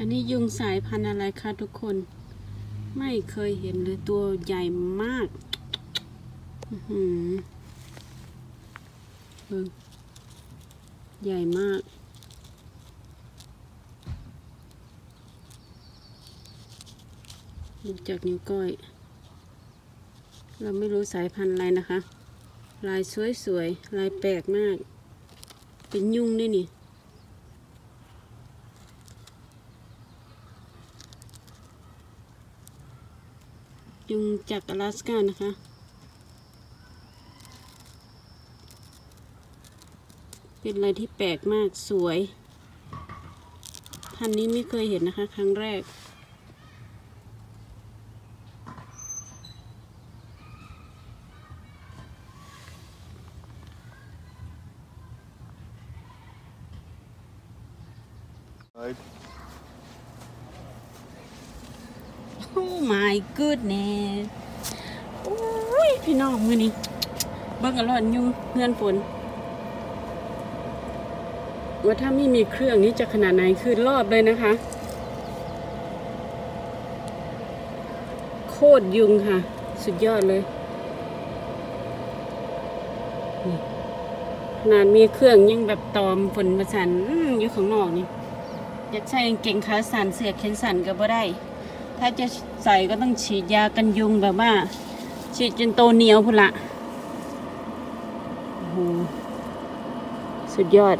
อันนี้ยุงสายพันธุ์อะไรคะทุกคน ไม่เคยเห็นเลยตัวใหญ่มากอื้อหือเบิ่งใหญ่มาก ดูจากนิ้วก้อย เราไม่รู้สายพันธุ์อะไรนะคะ ลายสวยๆ ลายแปลกมาก เป็นยุงด้วยนี่ ยุงจากอลาสก้านะคะ เป็นอะไรที่แปลกมากสวย พันนี้ไม่เคยเห็นนะคะ ครั้งแรก Right. Oh my goodness โอ้ยพี่น้องมือนี้เบิ่งอร่อยยุ่งเงื่อนฝนว่าถ้าไม่มีเครื่องนี้จะขนาดไหนคือรอบเลยนะคะ โคตรยุงค่ะ สุดยอดเลยขนาดมีเครื่องยังแบบตอมฝนมาสันอยู่ข้างนอกนี่อยากใส่กางเกงขาสันเสื้อแขนสันก็บ่ได้ ถ้าจะใส่ก็ต้องฉีดยากันยุงแบบว่า ฉีดจนโตเหนียวพุ่นละโอ้โหสุดยอด